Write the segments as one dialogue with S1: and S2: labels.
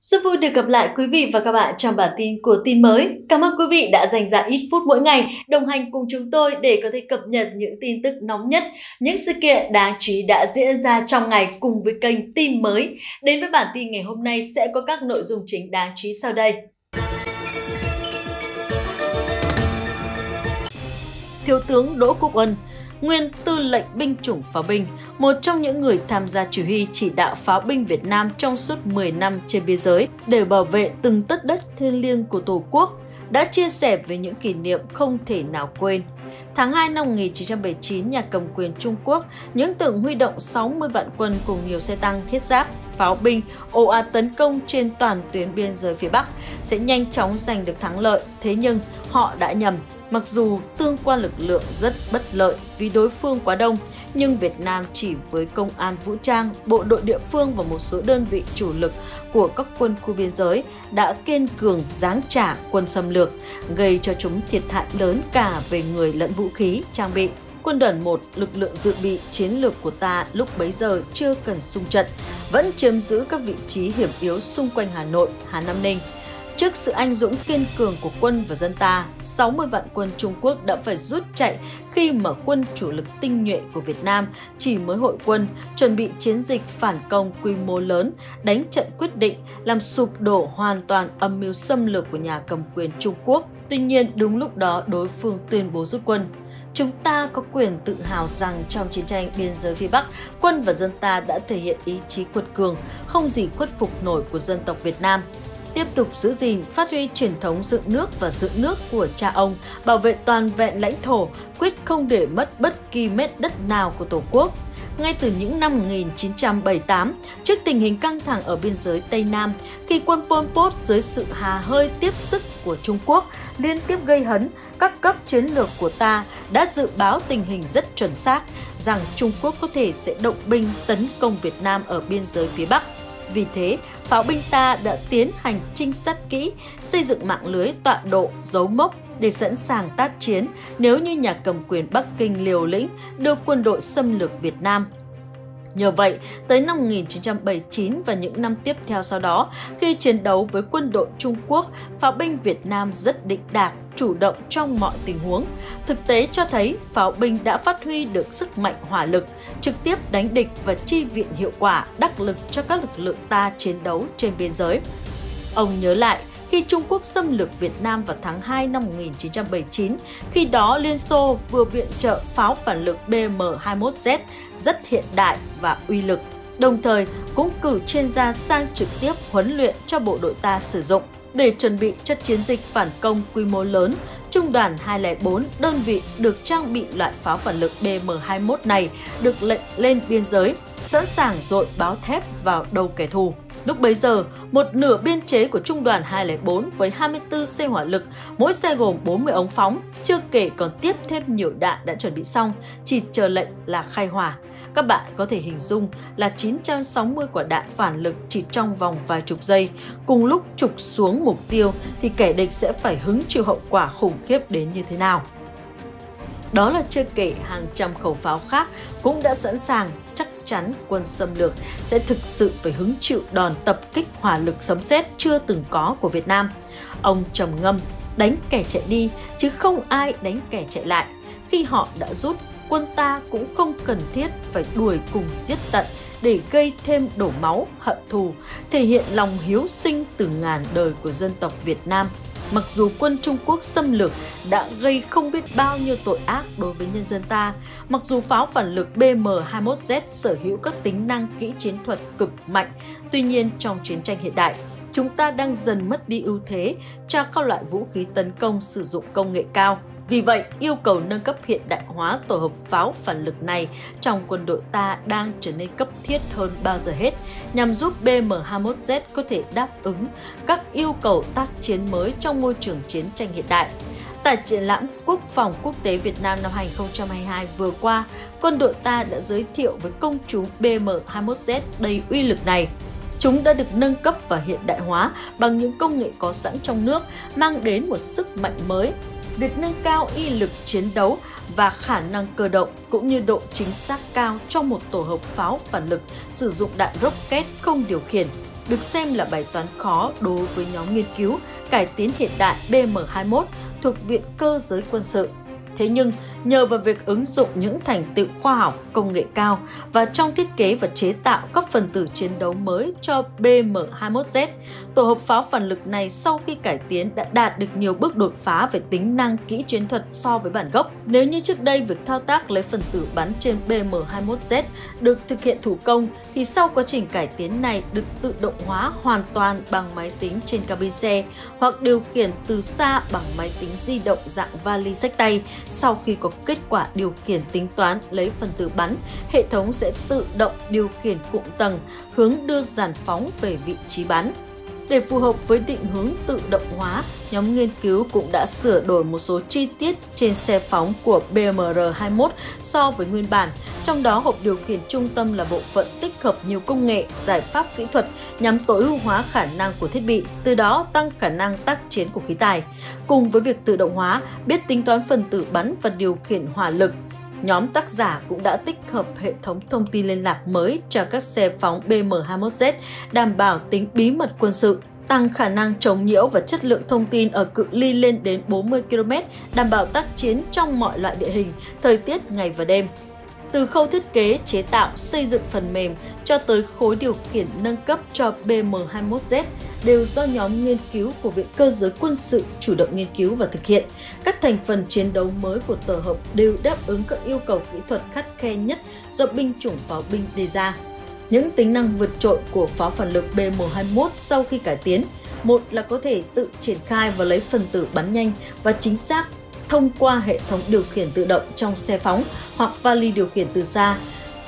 S1: Rất vui được gặp lại quý vị và các bạn trong bản tin của tin mới. Cảm ơn quý vị đã dành ra ít phút mỗi ngày đồng hành cùng chúng tôi để có thể cập nhật những tin tức nóng nhất, những sự kiện đáng chú ý đã diễn ra trong ngày cùng với kênh tin mới. Đến với bản tin ngày hôm nay sẽ có các nội dung chính đáng chú ý sau đây. Thiếu tướng Đỗ Quốc Ân nguyên tư lệnh binh chủng pháo binh, một trong những người tham gia chỉ huy chỉ đạo pháo binh Việt Nam trong suốt 10 năm trên biên giới để bảo vệ từng tất đất thiêng liêng của Tổ quốc, đã chia sẻ về những kỷ niệm không thể nào quên. Tháng 2 năm 1979, nhà cầm quyền Trung Quốc những tưởng huy động 60 vạn quân cùng nhiều xe tăng thiết giáp, pháo binh, ồ ạt tấn công trên toàn tuyến biên giới phía Bắc sẽ nhanh chóng giành được thắng lợi. Thế nhưng họ đã nhầm Mặc dù tương quan lực lượng rất bất lợi vì đối phương quá đông, nhưng Việt Nam chỉ với công an vũ trang, bộ đội địa phương và một số đơn vị chủ lực của các quân khu biên giới đã kiên cường giáng trả quân xâm lược, gây cho chúng thiệt hại lớn cả về người lẫn vũ khí, trang bị. Quân đoàn 1, lực lượng dự bị chiến lược của ta lúc bấy giờ chưa cần xung trận, vẫn chiếm giữ các vị trí hiểm yếu xung quanh Hà Nội, Hà Nam Ninh. Trước sự anh dũng kiên cường của quân và dân ta, 60 vạn quân Trung Quốc đã phải rút chạy khi mà quân chủ lực tinh nhuệ của Việt Nam chỉ mới hội quân, chuẩn bị chiến dịch phản công quy mô lớn, đánh trận quyết định, làm sụp đổ hoàn toàn âm mưu xâm lược của nhà cầm quyền Trung Quốc. Tuy nhiên, đúng lúc đó đối phương tuyên bố rút quân. Chúng ta có quyền tự hào rằng trong chiến tranh biên giới phía Bắc, quân và dân ta đã thể hiện ý chí quật cường, không gì khuất phục nổi của dân tộc Việt Nam tiếp tục giữ gìn, phát huy truyền thống dựng nước và giữ nước của cha ông, bảo vệ toàn vẹn lãnh thổ, quyết không để mất bất kỳ mét đất nào của Tổ quốc. Ngay từ những năm 1978, trước tình hình căng thẳng ở biên giới Tây Nam, khi quân Pol Pot dưới sự hà hơi tiếp sức của Trung Quốc liên tiếp gây hấn, các cấp chiến lược của ta đã dự báo tình hình rất chuẩn xác rằng Trung Quốc có thể sẽ động binh tấn công Việt Nam ở biên giới phía Bắc. Vì thế, pháo binh ta đã tiến hành trinh sát kỹ, xây dựng mạng lưới tọa độ, dấu mốc để sẵn sàng tác chiến nếu như nhà cầm quyền Bắc Kinh liều lĩnh đưa quân đội xâm lược Việt Nam. Nhờ vậy, tới năm 1979 và những năm tiếp theo sau đó, khi chiến đấu với quân đội Trung Quốc, pháo binh Việt Nam rất định đạt, chủ động trong mọi tình huống. Thực tế cho thấy pháo binh đã phát huy được sức mạnh hỏa lực, trực tiếp đánh địch và chi viện hiệu quả, đắc lực cho các lực lượng ta chiến đấu trên biên giới. Ông nhớ lại, khi Trung Quốc xâm lược Việt Nam vào tháng 2 năm 1979. Khi đó Liên Xô vừa viện trợ pháo phản lực BM-21Z rất hiện đại và uy lực, đồng thời cũng cử chuyên gia sang trực tiếp huấn luyện cho bộ đội ta sử dụng. Để chuẩn bị cho chiến dịch phản công quy mô lớn, Trung đoàn 204 đơn vị được trang bị loại pháo phản lực BM-21 này được lệnh lên biên giới, sẵn sàng dội báo thép vào đầu kẻ thù. Lúc bấy giờ, một nửa biên chế của Trung đoàn 204 với 24 xe hỏa lực, mỗi xe gồm 40 ống phóng, chưa kể còn tiếp thêm nhiều đạn đã chuẩn bị xong, chỉ chờ lệnh là khai hỏa. Các bạn có thể hình dung là 960 quả đạn phản lực chỉ trong vòng vài chục giây. Cùng lúc trục xuống mục tiêu thì kẻ địch sẽ phải hứng chịu hậu quả khủng khiếp đến như thế nào. Đó là chưa kể hàng trăm khẩu pháo khác cũng đã sẵn sàng chắn quân xâm lược sẽ thực sự phải hứng chịu đòn tập kích hỏa lực sấm sét chưa từng có của Việt Nam. Ông trầm ngâm, đánh kẻ chạy đi chứ không ai đánh kẻ chạy lại. Khi họ đã rút, quân ta cũng không cần thiết phải đuổi cùng giết tận để gây thêm đổ máu, hận thù, thể hiện lòng hiếu sinh từ ngàn đời của dân tộc Việt Nam Mặc dù quân Trung Quốc xâm lược đã gây không biết bao nhiêu tội ác đối với nhân dân ta, mặc dù pháo phản lực BM-21Z sở hữu các tính năng kỹ chiến thuật cực mạnh, tuy nhiên trong chiến tranh hiện đại, chúng ta đang dần mất đi ưu thế cho các loại vũ khí tấn công sử dụng công nghệ cao. Vì vậy, yêu cầu nâng cấp hiện đại hóa tổ hợp pháo phản lực này trong quân đội ta đang trở nên cấp thiết hơn bao giờ hết, nhằm giúp BM-21Z có thể đáp ứng các yêu cầu tác chiến mới trong môi trường chiến tranh hiện đại. Tại triển lãm Quốc phòng quốc tế Việt Nam năm 2022 vừa qua, quân đội ta đã giới thiệu với công chúng BM-21Z đầy uy lực này. Chúng đã được nâng cấp và hiện đại hóa bằng những công nghệ có sẵn trong nước, mang đến một sức mạnh mới việc nâng cao y lực chiến đấu và khả năng cơ động cũng như độ chính xác cao trong một tổ hợp pháo phản lực sử dụng đạn rocket không điều khiển. được xem là bài toán khó đối với nhóm nghiên cứu cải tiến hiện đại BM21 thuộc Viện Cơ giới Quân sự. Thế nhưng, nhờ vào việc ứng dụng những thành tựu khoa học, công nghệ cao và trong thiết kế và chế tạo các phần tử chiến đấu mới cho BM-21Z, tổ hợp pháo phản lực này sau khi cải tiến đã đạt được nhiều bước đột phá về tính năng kỹ chiến thuật so với bản gốc. Nếu như trước đây việc thao tác lấy phần tử bắn trên BM-21Z được thực hiện thủ công, thì sau quá trình cải tiến này được tự động hóa hoàn toàn bằng máy tính trên cabin xe hoặc điều khiển từ xa bằng máy tính di động dạng vali sách tay sau khi có kết quả điều khiển tính toán lấy phần tử bắn, hệ thống sẽ tự động điều khiển cụm tầng hướng đưa giàn phóng về vị trí bắn. Để phù hợp với định hướng tự động hóa, nhóm nghiên cứu cũng đã sửa đổi một số chi tiết trên xe phóng của BMR-21 so với nguyên bản, trong đó hộp điều khiển trung tâm là bộ phận tích hợp nhiều công nghệ, giải pháp kỹ thuật nhằm tối ưu hóa khả năng của thiết bị, từ đó tăng khả năng tác chiến của khí tài. Cùng với việc tự động hóa, biết tính toán phần tử bắn và điều khiển hỏa lực, nhóm tác giả cũng đã tích hợp hệ thống thông tin liên lạc mới cho các xe phóng BM-21Z đảm bảo tính bí mật quân sự, tăng khả năng chống nhiễu và chất lượng thông tin ở cự ly lên đến 40 km, đảm bảo tác chiến trong mọi loại địa hình, thời tiết ngày và đêm. Từ khâu thiết kế, chế tạo, xây dựng phần mềm cho tới khối điều khiển nâng cấp cho BM-21Z đều do nhóm nghiên cứu của Viện Cơ giới Quân sự chủ động nghiên cứu và thực hiện. Các thành phần chiến đấu mới của tổ hợp đều đáp ứng các yêu cầu kỹ thuật khắt khe nhất do binh chủng pháo binh đề ra. Những tính năng vượt trội của pháo phản lực BM-21 sau khi cải tiến, một là có thể tự triển khai và lấy phần tử bắn nhanh và chính xác thông qua hệ thống điều khiển tự động trong xe phóng hoặc vali điều khiển từ xa.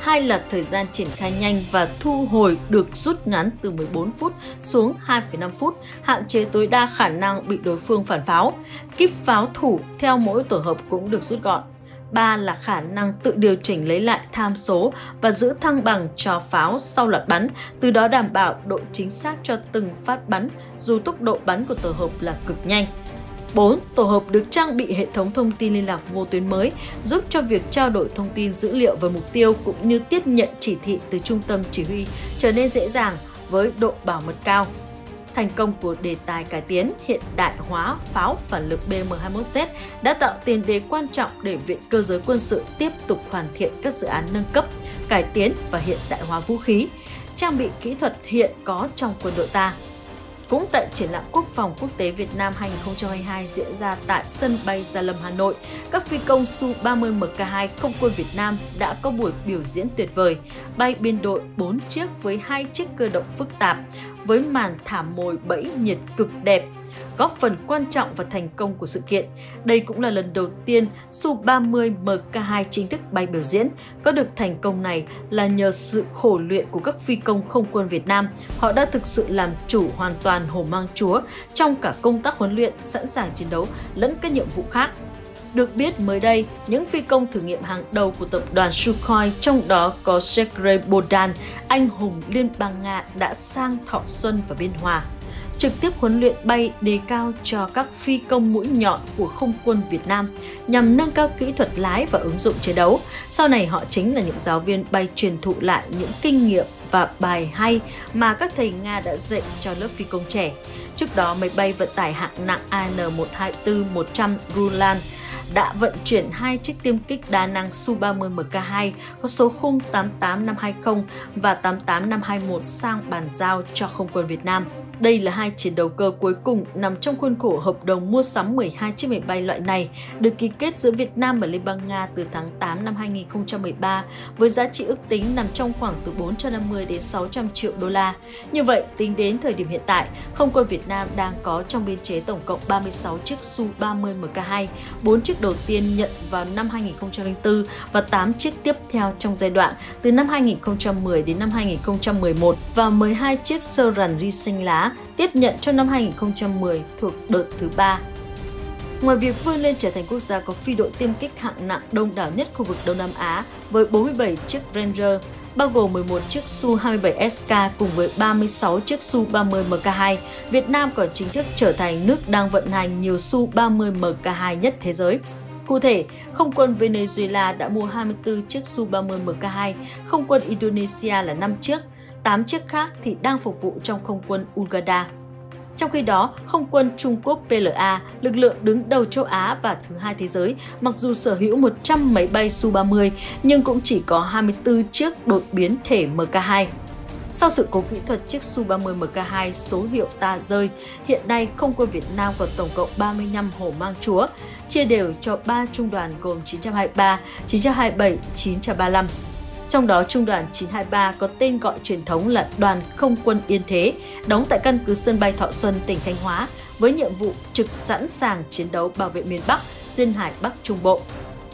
S1: Hai là thời gian triển khai nhanh và thu hồi được rút ngắn từ 14 phút xuống 2,5 phút, hạn chế tối đa khả năng bị đối phương phản pháo. Kíp pháo thủ theo mỗi tổ hợp cũng được rút gọn. Ba là khả năng tự điều chỉnh lấy lại tham số và giữ thăng bằng cho pháo sau loạt bắn, từ đó đảm bảo độ chính xác cho từng phát bắn dù tốc độ bắn của tổ hợp là cực nhanh. 4. Tổ hợp được trang bị hệ thống thông tin liên lạc vô tuyến mới, giúp cho việc trao đổi thông tin dữ liệu về mục tiêu cũng như tiếp nhận chỉ thị từ trung tâm chỉ huy trở nên dễ dàng với độ bảo mật cao. Thành công của đề tài cải tiến hiện đại hóa pháo phản lực BM-21Z đã tạo tiền đề quan trọng để Viện Cơ giới Quân sự tiếp tục hoàn thiện các dự án nâng cấp, cải tiến và hiện đại hóa vũ khí, trang bị kỹ thuật hiện có trong quân đội ta cũng tại triển lãm Quốc phòng quốc tế Việt Nam 2022 diễn ra tại sân bay Gia Lâm, Hà Nội, các phi công Su-30 Mk2 không quân Việt Nam đã có buổi biểu diễn tuyệt vời, bay biên đội 4 chiếc với hai chiếc cơ động phức tạp, với màn thả mồi bẫy nhiệt cực đẹp góp phần quan trọng vào thành công của sự kiện. Đây cũng là lần đầu tiên Su-30 Mk2 chính thức bay biểu diễn. Có được thành công này là nhờ sự khổ luyện của các phi công không quân Việt Nam. Họ đã thực sự làm chủ hoàn toàn hồ mang chúa trong cả công tác huấn luyện, sẵn sàng chiến đấu lẫn các nhiệm vụ khác. Được biết mới đây, những phi công thử nghiệm hàng đầu của tập đoàn Sukhoi, trong đó có Sergei Bodan, anh hùng Liên bang Nga đã sang Thọ Xuân và Biên Hòa trực tiếp huấn luyện bay đề cao cho các phi công mũi nhọn của không quân Việt Nam nhằm nâng cao kỹ thuật lái và ứng dụng chiến đấu. Sau này họ chính là những giáo viên bay truyền thụ lại những kinh nghiệm và bài hay mà các thầy Nga đã dạy cho lớp phi công trẻ. Trước đó, máy bay vận tải hạng nặng AN124-100 Rulan đã vận chuyển hai chiếc tiêm kích đa năng Su-30 Mk2 có số khung 88520 và 88521 sang bàn giao cho không quân Việt Nam. Đây là hai chiến đấu cơ cuối cùng nằm trong khuôn khổ hợp đồng mua sắm 12 chiếc máy bay loại này được ký kết giữa Việt Nam và Liên bang Nga từ tháng 8 năm 2013 với giá trị ước tính nằm trong khoảng từ 450 đến 600 triệu đô la. Như vậy, tính đến thời điểm hiện tại, Không quân Việt Nam đang có trong biên chế tổng cộng 36 chiếc Su-30 Mk2, 4 chiếc đầu tiên nhận vào năm 2004 và 8 chiếc tiếp theo trong giai đoạn từ năm 2010 đến năm 2011 và 12 chiếc Sơ Rằn Ri Xanh lá tiếp nhận trong năm 2010 thuộc đợt thứ ba. Ngoài việc vươn lên trở thành quốc gia có phi đội tiêm kích hạng nặng đông đảo nhất khu vực Đông Nam Á với 47 chiếc Ranger, bao gồm 11 chiếc Su-27SK cùng với 36 chiếc Su-30 Mk2, Việt Nam còn chính thức trở thành nước đang vận hành nhiều Su-30 Mk2 nhất thế giới. Cụ thể, không quân Venezuela đã mua 24 chiếc Su-30 Mk2, không quân Indonesia là 5 chiếc, 8 chiếc khác thì đang phục vụ trong không quân Uganda. Trong khi đó, không quân Trung Quốc PLA, lực lượng đứng đầu châu Á và thứ hai thế giới, mặc dù sở hữu 100 máy bay Su-30 nhưng cũng chỉ có 24 chiếc đột biến thể Mk2. Sau sự cố kỹ thuật chiếc Su-30 Mk2 số hiệu ta rơi, hiện nay không quân Việt Nam còn tổng cộng 35 hổ mang chúa, chia đều cho 3 trung đoàn gồm 923, 927, 935. Trong đó, Trung đoàn 923 có tên gọi truyền thống là Đoàn Không quân Yên Thế, đóng tại căn cứ sân bay Thọ Xuân, tỉnh Thanh Hóa, với nhiệm vụ trực sẵn sàng chiến đấu bảo vệ miền Bắc, duyên hải Bắc Trung Bộ.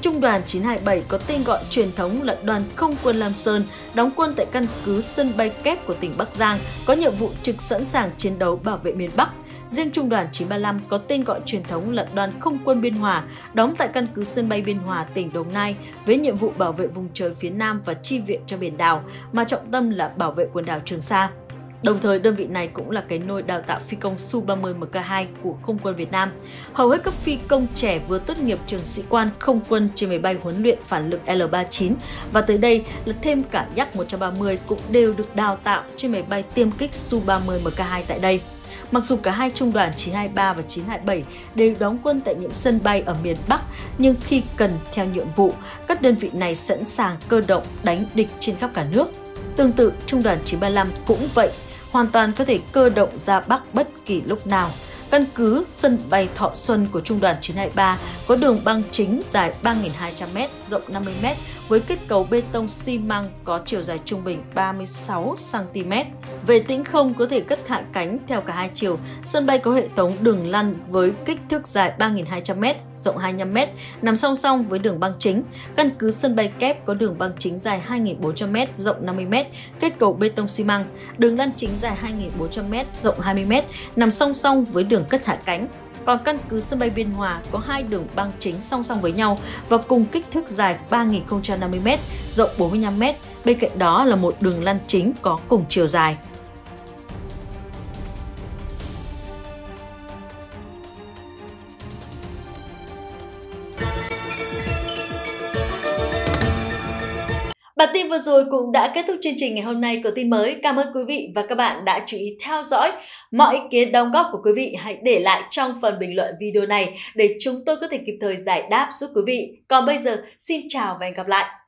S1: Trung đoàn 927 có tên gọi truyền thống là Đoàn Không quân Lam Sơn, đóng quân tại căn cứ sân bay kép của tỉnh Bắc Giang, có nhiệm vụ trực sẵn sàng chiến đấu bảo vệ miền Bắc. Riêng Trung đoàn 935 có tên gọi truyền thống là Đoàn Không quân Biên Hòa, đóng tại căn cứ sân bay Biên Hòa, tỉnh Đồng Nai, với nhiệm vụ bảo vệ vùng trời phía Nam và chi viện cho biển đảo, mà trọng tâm là bảo vệ quần đảo Trường Sa. Đồng thời, đơn vị này cũng là cái nôi đào tạo phi công Su-30 Mk2 của Không quân Việt Nam. Hầu hết các phi công trẻ vừa tốt nghiệp trường sĩ quan không quân trên máy bay huấn luyện phản lực L-39 và tới đây là thêm cả Yak 130 cũng đều được đào tạo trên máy bay tiêm kích Su-30 Mk2 tại đây. Mặc dù cả hai trung đoàn 923 và 927 đều đóng quân tại những sân bay ở miền Bắc, nhưng khi cần theo nhiệm vụ, các đơn vị này sẵn sàng cơ động đánh địch trên khắp cả nước. Tương tự, trung đoàn 935 cũng vậy, hoàn toàn có thể cơ động ra Bắc bất kỳ lúc nào. Căn cứ sân bay Thọ Xuân của Trung đoàn 923 có đường băng chính dài 3.200m, rộng 50m với kết cấu bê tông xi măng có chiều dài trung bình 36cm. Về tĩnh không có thể cất hạ cánh theo cả hai chiều. Sân bay có hệ thống đường lăn với kích thước dài 3.200m, rộng 25m, nằm song song với đường băng chính. Căn cứ sân bay kép có đường băng chính dài 2.400m, rộng 50m, kết cấu bê tông xi măng. Đường lăn chính dài 2.400m, rộng 20m, nằm song song với đường cất hạ cánh. Còn căn cứ sân bay Biên Hòa có hai đường băng chính song song với nhau và cùng kích thước dài 3.050m, rộng 45m. Bên cạnh đó là một đường lăn chính có cùng chiều dài. Tin vừa rồi cũng đã kết thúc chương trình ngày hôm nay của tin mới. Cảm ơn quý vị và các bạn đã chú ý theo dõi. Mọi ý kiến đóng góp của quý vị hãy để lại trong phần bình luận video này để chúng tôi có thể kịp thời giải đáp giúp quý vị. Còn bây giờ, xin chào và hẹn gặp lại!